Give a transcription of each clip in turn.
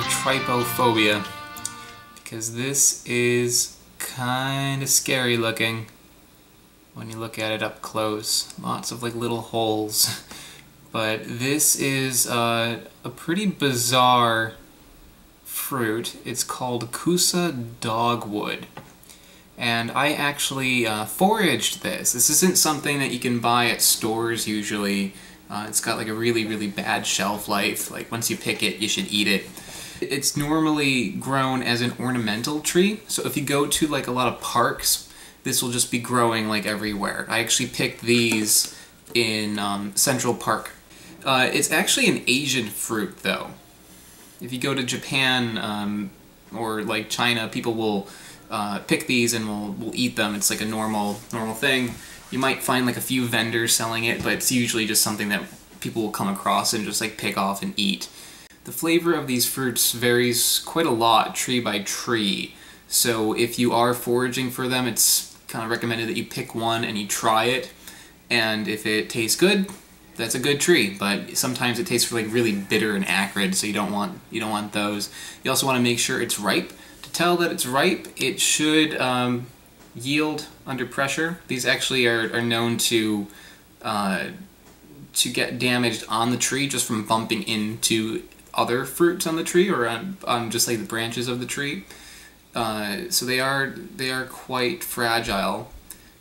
trypophobia because this is kind of scary looking when you look at it up close. Lots of like little holes. But this is uh, a pretty bizarre fruit. It's called Kousa dogwood. And I actually uh, foraged this. This isn't something that you can buy at stores usually. Uh, it's got like a really, really bad shelf life. Like once you pick it, you should eat it. It's normally grown as an ornamental tree. So if you go to like a lot of parks, this will just be growing like everywhere. I actually picked these in um, Central Park uh, it's actually an Asian fruit, though. If you go to Japan um, or like China, people will uh, pick these and will will eat them. It's like a normal normal thing. You might find like a few vendors selling it, but it's usually just something that people will come across and just like pick off and eat. The flavor of these fruits varies quite a lot tree by tree. So if you are foraging for them, it's kind of recommended that you pick one and you try it. And if it tastes good, that's a good tree, but sometimes it tastes like really bitter and acrid, so you don't want you don't want those. You also want to make sure it's ripe. To tell that it's ripe, it should um, yield under pressure. These actually are, are known to uh, to get damaged on the tree just from bumping into other fruits on the tree or on, on just like the branches of the tree. Uh, so they are they are quite fragile.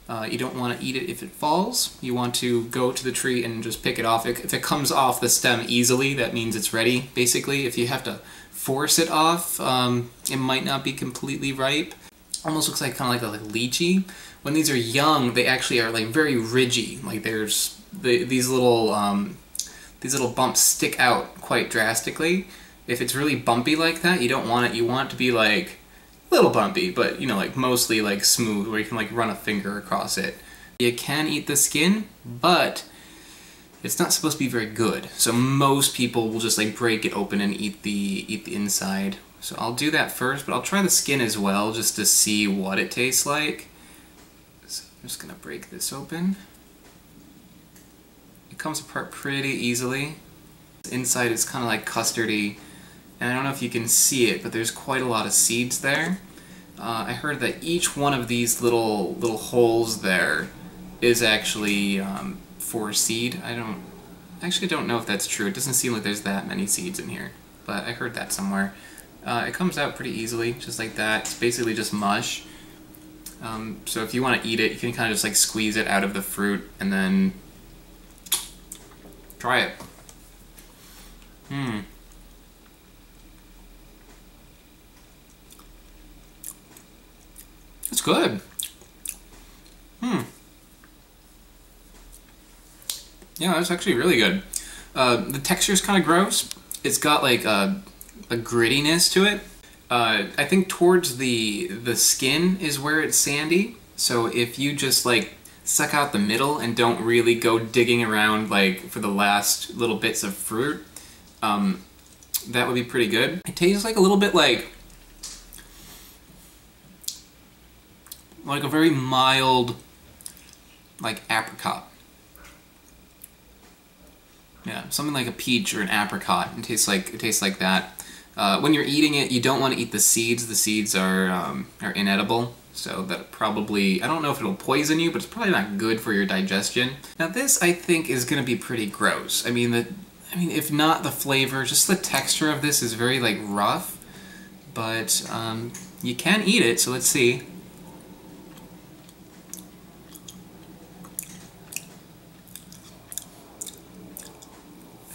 Uh, you don't want to eat it if it falls. You want to go to the tree and just pick it off. If it comes off the stem easily, that means it's ready, basically. If you have to force it off, um, it might not be completely ripe. Almost looks like kind of like a like lychee. When these are young, they actually are like very ridgy. Like there's the, these little um, these little bumps stick out quite drastically. If it's really bumpy like that, you don't want it. You want it to be like a little bumpy, but you know, like mostly like smooth where you can like run a finger across it. You can eat the skin, but it's not supposed to be very good. So most people will just like break it open and eat the eat the inside. So I'll do that first, but I'll try the skin as well just to see what it tastes like. So I'm just gonna break this open. It comes apart pretty easily. Inside is kind of like custardy, and I don't know if you can see it, but there's quite a lot of seeds there. Uh, I heard that each one of these little little holes there is actually um, for seed. I don't actually don't know if that's true. It doesn't seem like there's that many seeds in here, but I heard that somewhere. Uh, it comes out pretty easily, just like that. It's basically just mush. Um, so if you want to eat it, you can kind of just like squeeze it out of the fruit and then try it. Hmm. It's good. Hmm. Yeah, that's actually really good. Uh, the texture's kind of gross. It's got like a, a grittiness to it. Uh, I think towards the the skin is where it's sandy. So if you just like suck out the middle and don't really go digging around like for the last little bits of fruit, um, that would be pretty good. It tastes like a little bit like like a very mild, like apricot. Yeah, something like a peach or an apricot. It tastes like it tastes like that. Uh, when you're eating it, you don't want to eat the seeds. The seeds are um, are inedible, so that probably I don't know if it'll poison you, but it's probably not good for your digestion. Now this I think is going to be pretty gross. I mean the I mean if not the flavor, just the texture of this is very like rough, but um, you can eat it. So let's see.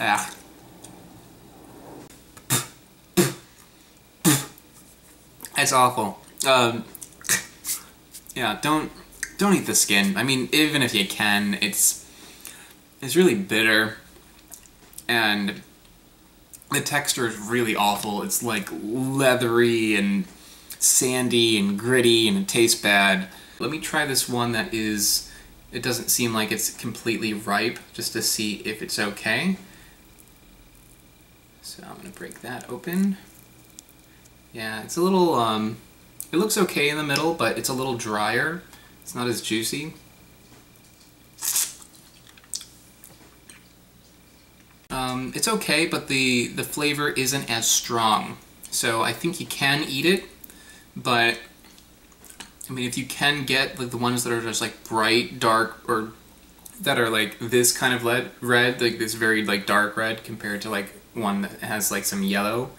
Ah. It's awful. Um, yeah, don't don't eat the skin. I mean, even if you can, it's it's really bitter, and the texture is really awful. It's like leathery and sandy and gritty, and it tastes bad. Let me try this one that is. It doesn't seem like it's completely ripe, just to see if it's okay. So I'm going to break that open. Yeah, it's a little, um, it looks okay in the middle, but it's a little drier. It's not as juicy. Um, it's okay, but the, the flavor isn't as strong. So I think you can eat it, but I mean, if you can get like the ones that are just like bright, dark, or that are like this kind of red, red, like this very like dark red compared to like one that has like some yellow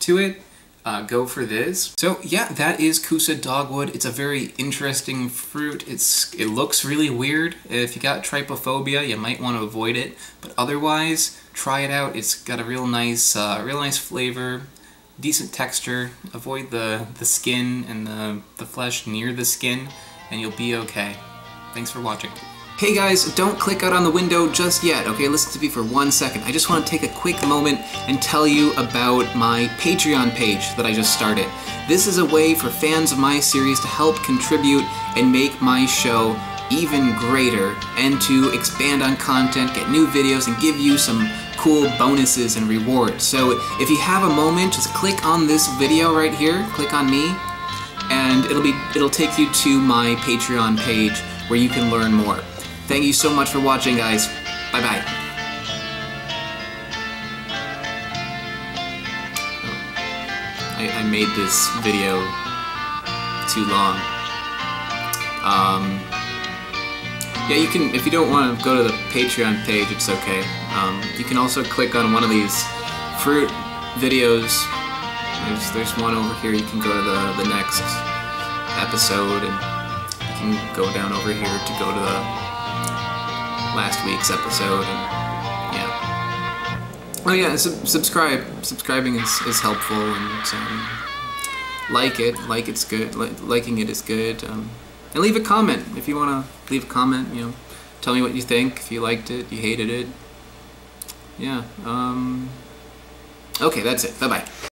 to it, uh, go for this. So yeah, that is Kousa dogwood. It's a very interesting fruit. It's It looks really weird. If you got trypophobia, you might want to avoid it. But otherwise, try it out. It's got a real nice, uh, real nice flavor, decent texture. Avoid the, the skin and the, the flesh near the skin, and you'll be okay. Thanks for watching. Hey guys, don't click out on the window just yet, okay? Listen to me for one second. I just want to take a quick moment and tell you about my Patreon page that I just started. This is a way for fans of my series to help contribute and make my show even greater and to expand on content, get new videos, and give you some cool bonuses and rewards. So if you have a moment, just click on this video right here, click on me, and it'll be it'll take you to my Patreon page where you can learn more. Thank you so much for watching, guys. Bye-bye. I, I, made this video too long. Um, yeah, you can, if you don't want to go to the Patreon page, it's okay. Um, you can also click on one of these fruit videos. There's, there's one over here. You can go to the, the next episode and you can go down over here to go to the last week's episode. And, yeah. Oh yeah, su subscribe. Subscribing is, is helpful, and um, like it. Like it's good. liking it is good. Um, and leave a comment if you want to leave a comment. You know, tell me what you think. If you liked it, you hated it. Yeah. Um, okay, that's it. Bye bye.